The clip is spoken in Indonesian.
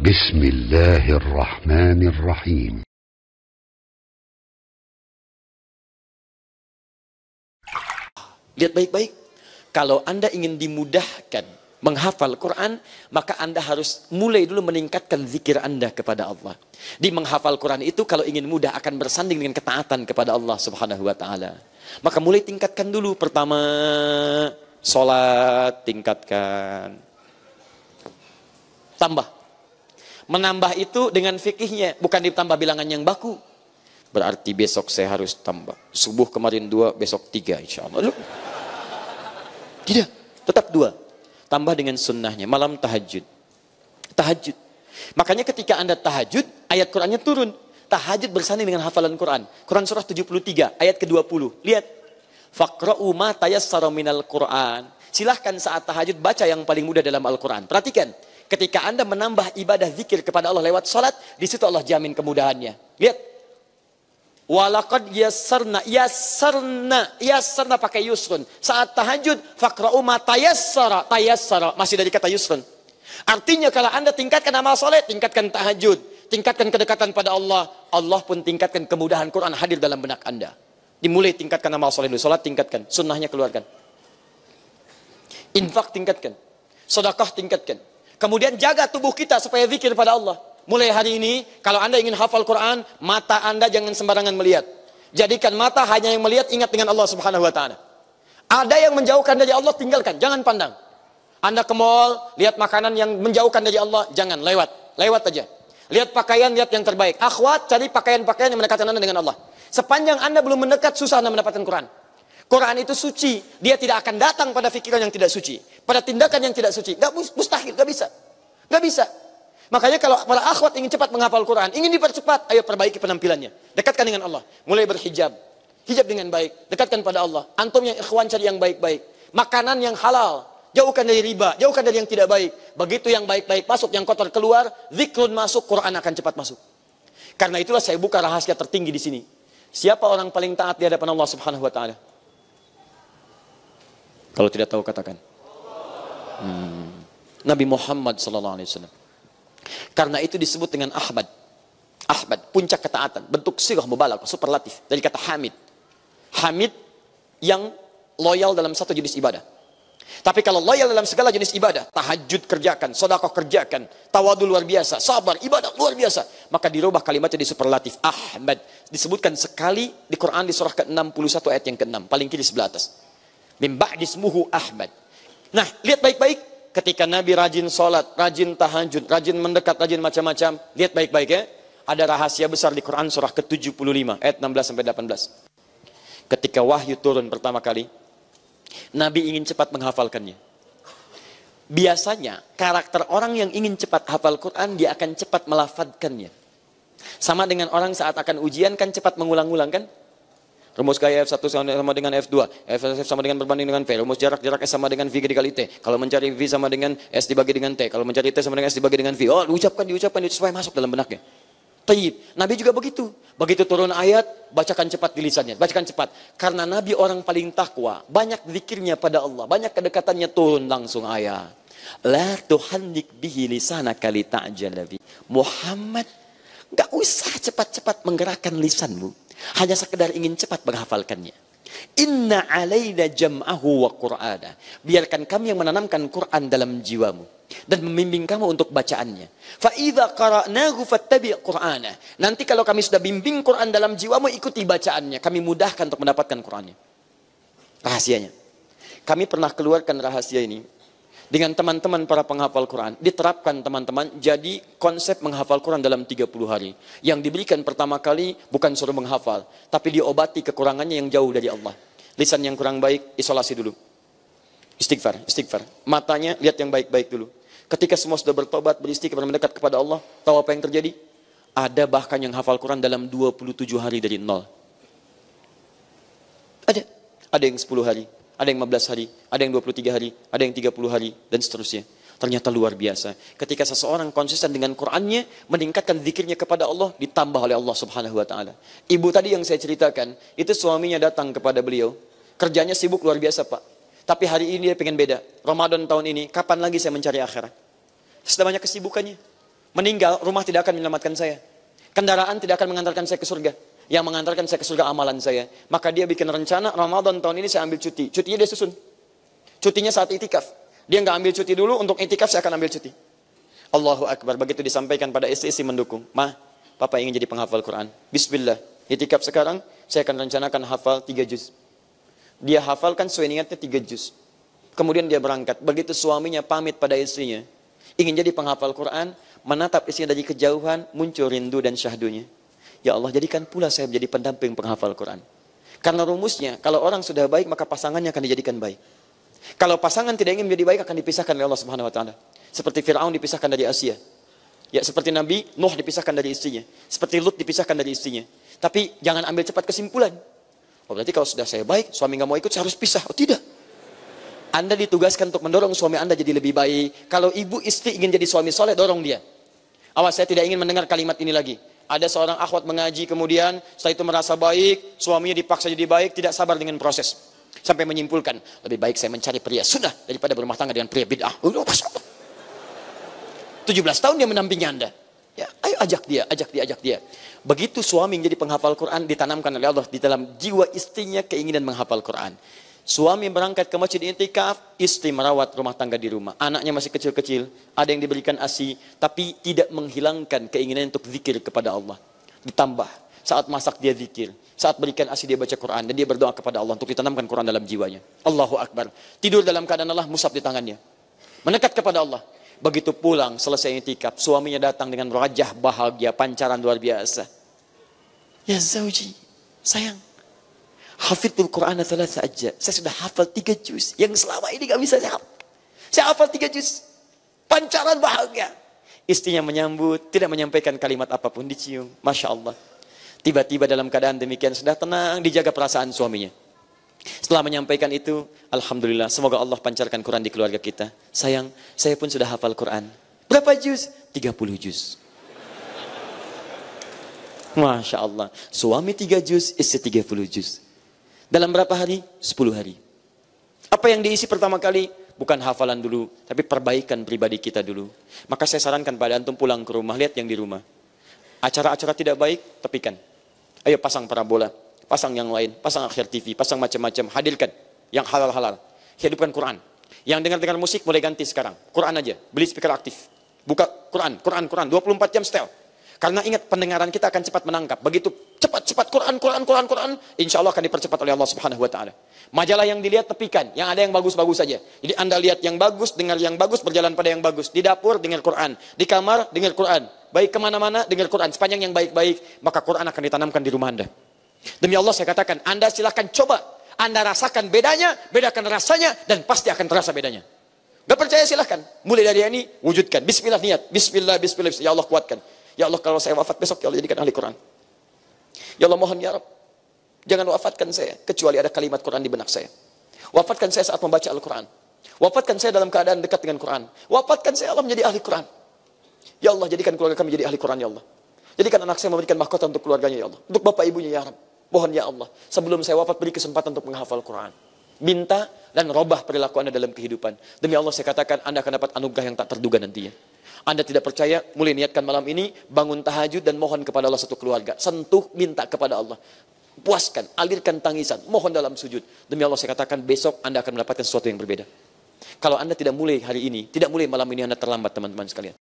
بسم الله الرحمن الرحيم Lihat baik-baik. Kalau Anda ingin dimudahkan menghafal Quran, maka Anda harus mulai dulu meningkatkan zikir Anda kepada Allah. Di menghafal Quran itu kalau ingin mudah akan bersanding dengan ketaatan kepada Allah Subhanahu wa taala. Maka mulai tingkatkan dulu pertama salat tingkatkan. Tambah. Menambah itu dengan fikihnya, bukan ditambah bilangan yang baku. Berarti besok saya harus tambah. Subuh kemarin dua, besok tiga insya Allah. Loh. Tidak, tetap dua. Tambah dengan sunnahnya, malam tahajud. Tahajud. Makanya ketika anda tahajud, ayat Qurannya turun. Tahajud bersanding dengan hafalan Quran. Quran surah 73, ayat ke-20. Lihat. Fakra'u ma tayassara minal Quran. Silahkan saat tahajud baca yang paling mudah dalam Al-Quran. Perhatikan. Ketika anda menambah ibadah zikir kepada Allah lewat salat, di situ Allah jamin kemudahannya. Lihat, Walakad yassarna, yassarna, yassarna pakai yusrun. Saat tahajud, fakra'u ma tayassara, tayassara. Masih dari kata yusrun. Artinya kalau anda tingkatkan amal soleh, tingkatkan tahajud. Tingkatkan kedekatan pada Allah. Allah pun tingkatkan kemudahan Quran hadir dalam benak anda. Dimulai tingkatkan amal soleh dulu. Salat tingkatkan. Sunnahnya keluarkan. Infak tingkatkan. Sedekah tingkatkan. Kemudian jaga tubuh kita supaya zikir pada Allah. Mulai hari ini, kalau Anda ingin hafal Quran, mata Anda jangan sembarangan melihat. Jadikan mata hanya yang melihat ingat dengan Allah Subhanahu wa taala. Ada yang menjauhkan dari Allah, tinggalkan, jangan pandang. Anda ke mall, lihat makanan yang menjauhkan dari Allah, jangan lewat, lewat aja. Lihat pakaian, lihat yang terbaik. Akhwat, cari pakaian-pakaian yang mendekatkan Anda dengan Allah. Sepanjang Anda belum mendekat, susah Anda mendapatkan Quran. Quran itu suci, dia tidak akan datang pada pikiran yang tidak suci, pada tindakan yang tidak suci. Gak mustahil, gak bisa. Gak bisa. Makanya kalau para akhwat ingin cepat menghafal Quran, ingin dipercepat, ayo perbaiki penampilannya. Dekatkan dengan Allah. Mulai berhijab. Hijab dengan baik. Dekatkan pada Allah. Antum yang ikhwan cari yang baik-baik. Makanan yang halal. Jauhkan dari riba. Jauhkan dari yang tidak baik. Begitu yang baik-baik masuk, yang kotor keluar. Zikrun masuk, Quran akan cepat masuk. Karena itulah saya buka rahasia tertinggi di sini. Siapa orang paling taat di hadapan Allah subhanahu wa ta'ala? Kalau tidak tahu katakan. Hmm. Nabi Muhammad sallallahu alaihi wasallam. Karena itu disebut dengan Ahmad. Ahmad, puncak ketaatan. Bentuk sirah mubalak, superlatif. Dari kata Hamid. Hamid yang loyal dalam satu jenis ibadah. Tapi kalau loyal dalam segala jenis ibadah, tahajud kerjakan, sodakoh kerjakan, tawadu luar biasa, sabar, ibadah luar biasa, maka dirubah kalimatnya di superlatif. Ahmad disebutkan sekali di Quran di surah ke-61 ayat yang ke-6, paling kiri sebelah atas. Min ba'dismuhu Ahmad. Nah, lihat baik-baik ketika Nabi rajin sholat, rajin tahajud, rajin mendekat, rajin macam-macam. Lihat baik-baik ya. Ada rahasia besar di Quran surah ke-75 ayat 16 sampai 18. Ketika wahyu turun pertama kali, Nabi ingin cepat menghafalkannya. Biasanya karakter orang yang ingin cepat hafal Quran dia akan cepat melafadkannya. Sama dengan orang saat akan ujian kan cepat mengulang-ulang kan? Rumus gaya F1 sama dengan F2. F sama dengan berbanding dengan V. Rumus jarak jarak S sama dengan V dikali T. Kalau mencari V sama dengan S dibagi dengan T. Kalau mencari T sama dengan S dibagi dengan V. Oh, diucapkan, diucapkan, supaya masuk dalam benaknya. Tayyib. Nabi juga begitu. Begitu turun ayat, bacakan cepat di lisannya. Bacakan cepat. Karena Nabi orang paling takwa. Banyak zikirnya pada Allah. Banyak kedekatannya turun langsung ayat. La tuhannik bihi lisana kali ta'jalabi. Muhammad, gak usah cepat-cepat menggerakkan lisanmu hanya sekedar ingin cepat menghafalkannya. Inna alaina jam'ahu wa qur'ana. Biarkan kami yang menanamkan Quran dalam jiwamu dan membimbing kamu untuk bacaannya. Fa idza qara'nahu fattabi' qur'ana. Nanti kalau kami sudah bimbing Quran dalam jiwamu ikuti bacaannya. Kami mudahkan untuk mendapatkan Qurannya. Rahasianya. Kami pernah keluarkan rahasia ini dengan teman-teman para penghafal Quran. Diterapkan teman-teman jadi konsep menghafal Quran dalam 30 hari. Yang diberikan pertama kali bukan suruh menghafal, tapi diobati kekurangannya yang jauh dari Allah. Lisan yang kurang baik, isolasi dulu. Istighfar, istighfar. Matanya lihat yang baik-baik dulu. Ketika semua sudah bertobat, beristighfar, mendekat kepada Allah, tahu apa yang terjadi? Ada bahkan yang hafal Quran dalam 27 hari dari nol. Ada. Ada yang 10 hari, ada yang 15 hari, ada yang 23 hari, ada yang 30 hari, dan seterusnya. Ternyata luar biasa. Ketika seseorang konsisten dengan Qur'annya, meningkatkan zikirnya kepada Allah, ditambah oleh Allah subhanahu wa ta'ala. Ibu tadi yang saya ceritakan, itu suaminya datang kepada beliau. Kerjanya sibuk luar biasa pak. Tapi hari ini dia pengen beda. Ramadan tahun ini, kapan lagi saya mencari akhirat? Sudah banyak kesibukannya. Meninggal, rumah tidak akan menyelamatkan saya. Kendaraan tidak akan mengantarkan saya ke surga. Yang mengantarkan saya ke surga amalan saya. Maka dia bikin rencana, Ramadan tahun ini saya ambil cuti. Cutinya dia susun. Cutinya saat itikaf. Dia nggak ambil cuti dulu, untuk itikaf saya akan ambil cuti. Allahu Akbar. Begitu disampaikan pada istri-istri mendukung. Ma, Papa ingin jadi penghafal Quran. Bismillah. Itikaf sekarang, saya akan rencanakan hafal tiga juz. Dia hafalkan sesuai niatnya tiga juz. Kemudian dia berangkat. Begitu suaminya pamit pada istrinya. Ingin jadi penghafal Quran, menatap istrinya dari kejauhan, muncul rindu dan syahdunya. Ya Allah, jadikan pula saya menjadi pendamping penghafal Quran. Karena rumusnya, kalau orang sudah baik, maka pasangannya akan dijadikan baik. Kalau pasangan tidak ingin menjadi baik, akan dipisahkan oleh Allah Subhanahu Wa Taala. Seperti Fir'aun dipisahkan dari Asia. Ya, seperti Nabi Nuh dipisahkan dari istrinya. Seperti Lut dipisahkan dari istrinya. Tapi jangan ambil cepat kesimpulan. Oh berarti kalau sudah saya baik, suami nggak mau ikut, saya harus pisah. Oh tidak. Anda ditugaskan untuk mendorong suami Anda jadi lebih baik. Kalau ibu istri ingin jadi suami soleh, dorong dia. Awas saya tidak ingin mendengar kalimat ini lagi. Ada seorang akhwat mengaji kemudian setelah itu merasa baik, suaminya dipaksa jadi baik, tidak sabar dengan proses. Sampai menyimpulkan, lebih baik saya mencari pria sunnah daripada berumah tangga dengan pria bid'ah. 17 tahun dia mendampingi Anda. Ya, ayo ajak dia, ajak dia, ajak dia. Begitu suami menjadi penghafal Quran ditanamkan oleh Allah di dalam jiwa istrinya keinginan menghafal Quran. Suami berangkat ke masjid intikaf, istri merawat rumah tangga di rumah. Anaknya masih kecil-kecil, ada yang diberikan ASI, tapi tidak menghilangkan keinginan untuk zikir kepada Allah. Ditambah, saat masak dia zikir, saat berikan ASI dia baca Quran, dan dia berdoa kepada Allah untuk ditanamkan Quran dalam jiwanya. Allahu Akbar. Tidur dalam keadaan Allah, musab di tangannya. Menekat kepada Allah. Begitu pulang, selesai intikaf, suaminya datang dengan wajah bahagia, pancaran luar biasa. Ya Zauji, sayang, Hafidul Quran adalah saja. Saya sudah hafal tiga juz. Yang selama ini gak bisa saya hafal. Saya hafal tiga juz. Pancaran bahagia. Istrinya menyambut, tidak menyampaikan kalimat apa pun dicium. Masya Allah. Tiba-tiba dalam keadaan demikian sudah tenang, dijaga perasaan suaminya. Setelah menyampaikan itu, Alhamdulillah, semoga Allah pancarkan Quran di keluarga kita. Sayang, saya pun sudah hafal Quran. Berapa juz? 30 juz. Masya Allah. Suami 3 juz, istri 30 juz. Dalam berapa hari? 10 hari. Apa yang diisi pertama kali? Bukan hafalan dulu, tapi perbaikan pribadi kita dulu. Maka saya sarankan pada antum pulang ke rumah, lihat yang di rumah. Acara-acara tidak baik, tepikan. Ayo pasang parabola, pasang yang lain, pasang akhir TV, pasang macam-macam, hadirkan yang halal-halal. Hidupkan Quran. Yang dengar-dengar musik mulai ganti sekarang. Quran aja, beli speaker aktif. Buka Quran, Quran, Quran, 24 jam setel. Karena ingat pendengaran kita akan cepat menangkap. Begitu cepat-cepat Quran, Quran, Quran, Quran, insya Allah akan dipercepat oleh Allah Subhanahu Wa Taala. Majalah yang dilihat tepikan, yang ada yang bagus-bagus saja. Jadi anda lihat yang bagus, dengar yang bagus, berjalan pada yang bagus. Di dapur dengar Quran, di kamar dengar Quran, baik ke mana-mana dengar Quran. Sepanjang yang baik-baik, maka Quran akan ditanamkan di rumah anda. Demi Allah saya katakan, anda silahkan coba, anda rasakan bedanya, bedakan rasanya, dan pasti akan terasa bedanya. Gak percaya silahkan. Mulai dari ini, wujudkan. Bismillah niat. Bismillah, bismillah. Ya Allah kuatkan. Ya Allah kalau saya wafat besok ya Allah jadikan ahli Quran. Ya Allah mohon ya Rabb. Jangan wafatkan saya kecuali ada kalimat Quran di benak saya. Wafatkan saya saat membaca Al-Quran. Wafatkan saya dalam keadaan dekat dengan Quran. Wafatkan saya Allah menjadi ahli Quran. Ya Allah jadikan keluarga kami jadi ahli Quran ya Allah. Jadikan anak saya memberikan mahkota untuk keluarganya ya Allah. Untuk bapak ibunya ya Rabb. Mohon ya Allah. Sebelum saya wafat beri kesempatan untuk menghafal Quran. Minta dan robah perilaku anda dalam kehidupan. Demi Allah saya katakan anda akan dapat anugerah yang tak terduga nantinya. Anda tidak percaya, mulai niatkan malam ini, bangun tahajud dan mohon kepada Allah satu keluarga. Sentuh, minta kepada Allah. Puaskan, alirkan tangisan, mohon dalam sujud. Demi Allah saya katakan besok Anda akan mendapatkan sesuatu yang berbeda. Kalau Anda tidak mulai hari ini, tidak mulai malam ini Anda terlambat teman-teman sekalian.